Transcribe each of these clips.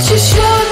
Just show.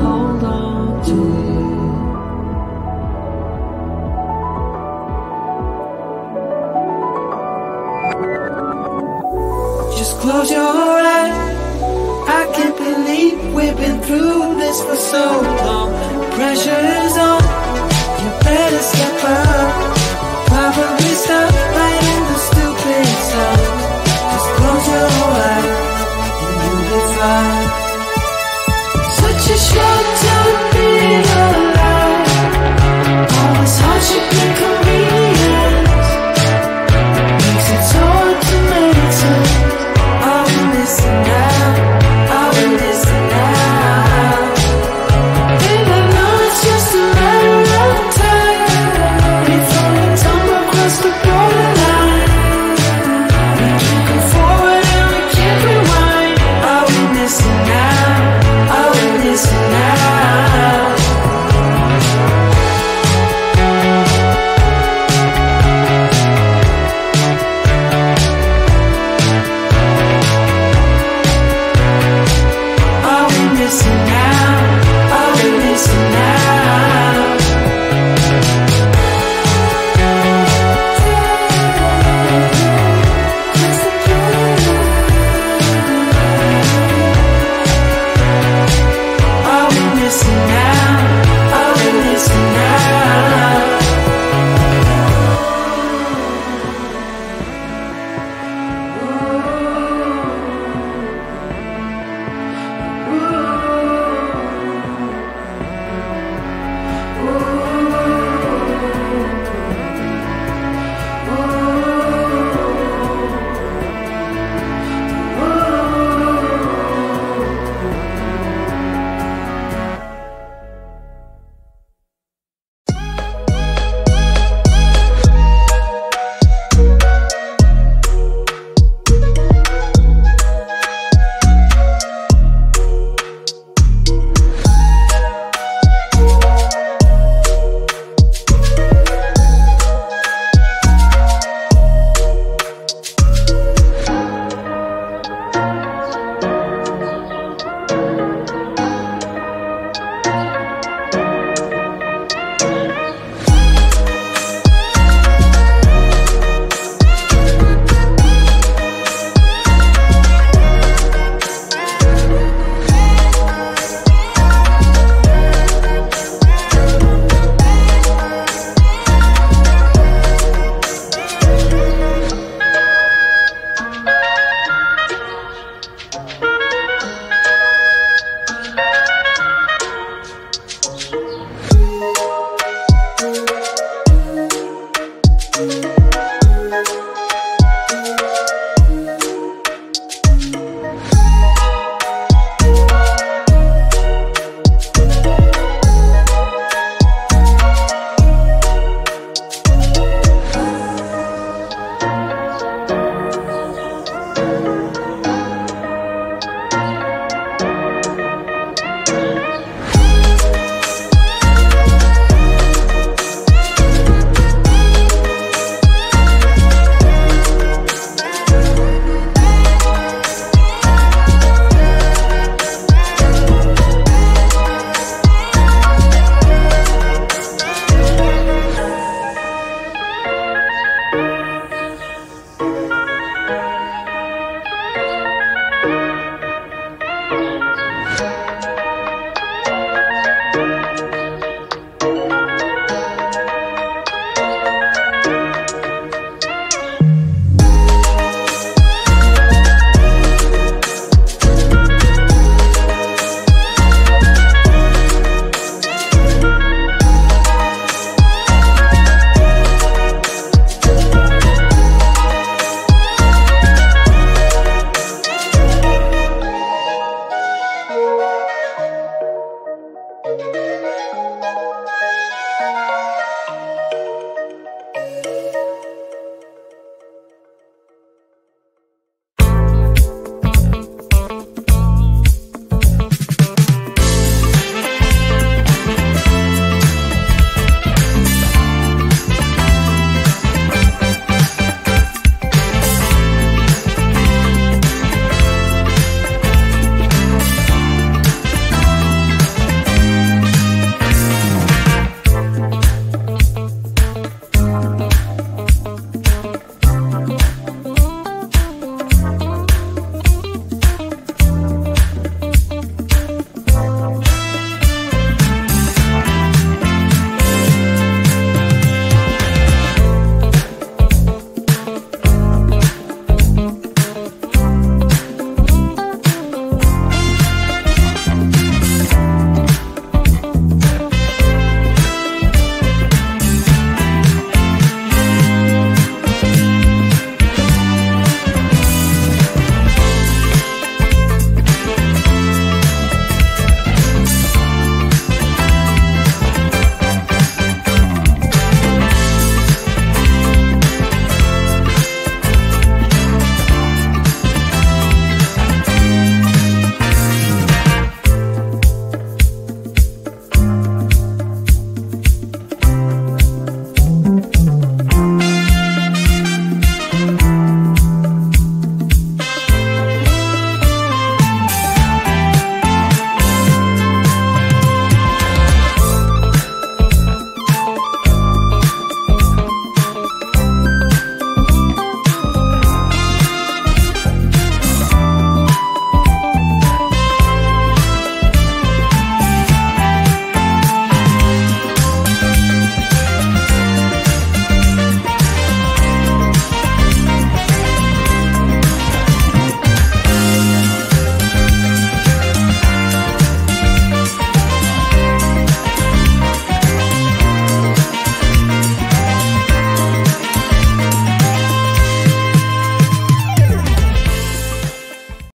Hold on to me. Just Close your eyes. I can't believe we've been through this for so long. Pressure's on. You better step up. Probably stop.